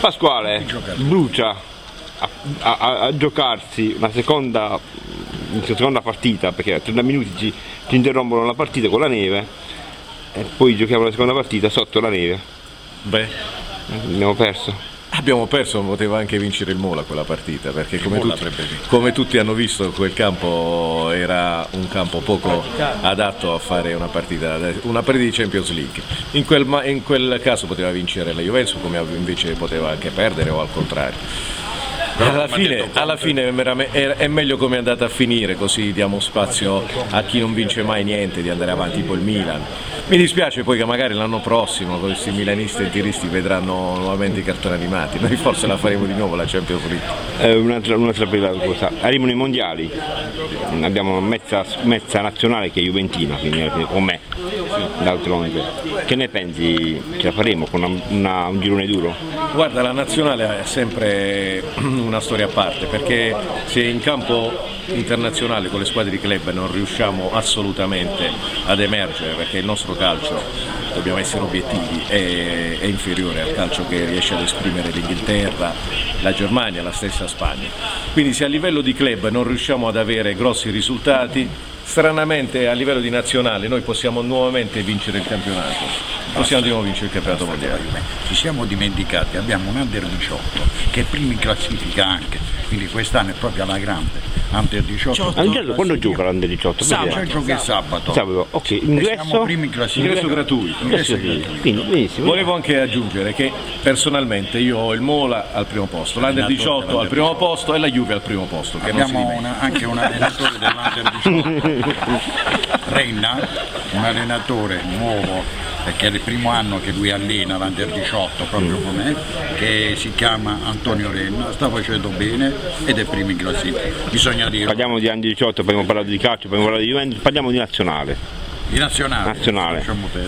Pasquale brucia a, a- a giocarsi una seconda, una seconda partita perché a 30 minuti ci, ci interrompono la partita con la neve e poi giochiamo la seconda partita sotto la neve. Beh, Abbiamo perso. Abbiamo perso, poteva anche vincere il Mola quella partita, perché come tutti, come tutti hanno visto quel campo era un campo poco adatto a fare una partita, una partita di Champions League. In quel, in quel caso poteva vincere la Juventus, come invece poteva anche perdere o al contrario. Alla fine, alla fine è meglio come è andata a finire, così diamo spazio a chi non vince mai niente di andare avanti, tipo il Milan. Mi dispiace poi che magari l'anno prossimo questi milanisti e tiristi vedranno nuovamente i cartoni animati, noi forse la faremo di nuovo la Champions League. Eh, un'altra, un'altra bella cosa, arrivano i mondiali, abbiamo mezza, mezza nazionale che è Juventina, quindi con me, d'altronde. Che ne pensi? Ce la faremo con una- una- un girone duro? Guarda, la nazionale è sempre una storia a parte perché se in campo internazionale con le squadre di club non riusciamo assolutamente ad emergere perché il nostro calcio, dobbiamo essere obiettivi, è, è inferiore al calcio che riesce ad esprimere l'Inghilterra, la Germania, la stessa Spagna. Quindi se a livello di club non riusciamo ad avere grossi risultati, stranamente a livello di nazionale noi possiamo nuovamente vincere il campionato. Possiamo di nuovo vincere il campionato mondiale. Ci siamo dimenticati, abbiamo un under 18 che è primo in classifica anche, quindi quest'anno è proprio alla grande. Under 18. Angelo, quando gioca l'Under 18? Sabato, gioca sabato. Sabato, ok, siamo ingresso? primi in classifica. Ingresso gratuito. Ingresso gratuito. Volevo anche aggiungere che personalmente io ho il Mola al primo posto, l'Under 18 al primo posto e la Juve al primo posto. Che non si Abbiamo una- anche un allenatore dell'Under 18, Renna, un allenatore nuovo perché è il primo anno che lui allena l'Under 18 proprio come che si chiama Antonio Renna, sta facendo bene ed è primo in classifica. Bisogna dirlo. Parliamo di Under 18, poi abbiamo parlato di calcio, poi abbiamo parlato di Juventus, parliamo di nazionale. Di nazionale. nazionale.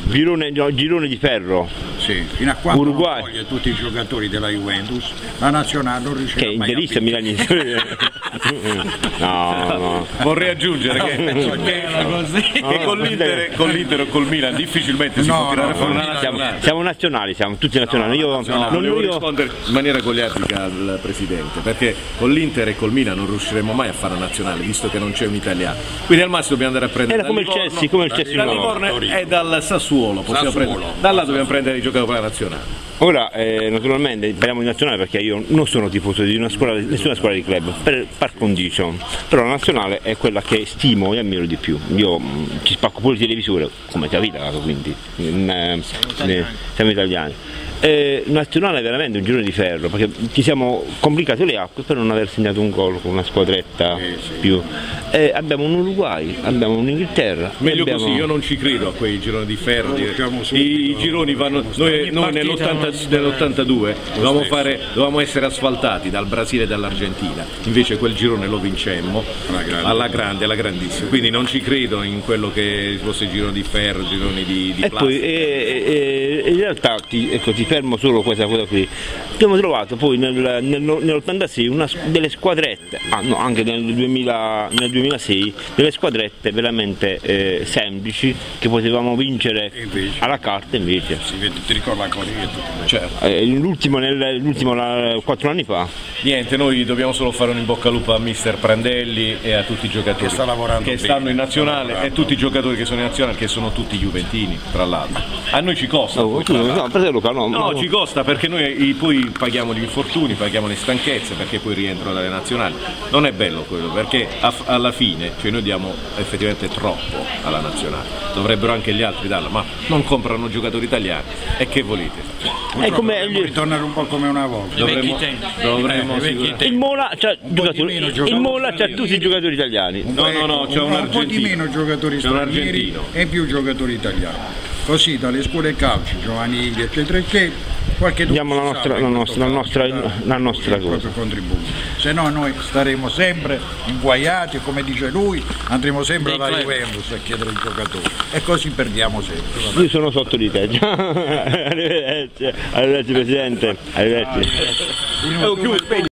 Girone, no, girone di ferro, Sì, fino a quando Uruguay. non tutti i giocatori della Juventus, la nazionale non riuscirà che è mai a interista vincere. milanese. no, no. Vorrei aggiungere che, che- che con, l'Inter, con l'Inter o col Milan difficilmente si No, può tirare no, fuori no, una no, Siamo, nazionale. siamo nazionali, siamo tutti nazionali. Io, No, non, volevo io- rispondere in maniera goliardica al Presidente, perché con l'Inter e col Milan non riusciremo mai a fare una nazionale, visto che non c'è un italiano. Quindi al massimo dobbiamo andare a prendere Era come il Chelsea, come il Chelsea da. Livorno e dal Sassuolo, possiamo Sassuolo. prendere- da là dobbiamo prendere i giocatori per la nazionale. Ora, eh, naturalmente, parliamo di nazionale perché io non sono tifoso di una scuola, nessuna scuola di club, per par condicio. Però la nazionale è quella che stimo e ammiro di più. Io mh, ci spacco pure il televisore, come capita, quindi mm, eh, eh, siamo italiani. Eh, nazionale è veramente un girone di ferro perché ci siamo complicati le acque per non aver segnato un gol con una squadretta più. Eh, abbiamo un Uruguay, abbiamo un'Inghilterra. Meglio abbiamo- così, io non ci credo a quei gironi di ferro. di- Facciamo subito. I gironi vanno. Noi, noi nell'80 nell'82 dovevamo, fare, dovevamo essere asfaltati dal Brasile e dall'Argentina, invece quel girone lo vincemmo Alla grande. alla grande, alla grandissima. Quindi non ci credo in quello che fosse gironi di ferro, gironi di, di E plastica. Realtà ti, ecco, ti fermo solo questa cosa qui. Abbiamo trovato poi nel, nel- nell'86 una, delle squadrette, ah, no, anche nel, 2000 nel 2006, delle squadrette veramente eh, semplici che potevamo vincere E invece? alla carta invece. Si vede, ti ricordi la Corea e tutto questo. Certo. Eh, l'ultimo, nel, l'ultimo la- quattro anni fa. Niente, noi dobbiamo solo fare un in bocca al lupo a mister Prandelli e a tutti i giocatori Che sta lavorando che stanno in sta nazionale e lavorando. tutti i giocatori che sono in nazionale che sono tutti juventini, tra l'altro. A noi ci costa. Oh, poi, no, l'altro. fratello Luca, no, No, no. ci costa perché noi i- poi paghiamo gli infortuni, paghiamo le stanchezze perché poi rientro dalle nazionali. Non è bello quello perché alla fine cioè noi diamo effettivamente troppo alla nazionale. Dovrebbero anche gli altri darla, ma non comprano giocatori italiani. E che volete? È come Dovremmo gli- ritornare un po' come una volta. Dovremmo, dovremmo Eh, il Mola c'ha, giocatori, meno il giocatori Mola c'ha tutti i giocatori italiani. No, no, no, c'è un un po' di argentino. meno giocatori C'è un stranieri e più giocatori italiani. Così dalle scuole calcio, giovanili, eccetera, eccetera, qualche Diamo la dubbio nostra- la nostra- la nostra- la nostra il cosa. contributo. Se no noi staremo sempre inguaiati, come dice lui, andremo sempre alla Juventus a chiedere i giocatori e così perdiamo sempre. Io sono sotto di te. arrivederci, arrivederci Presidente, arrivederci.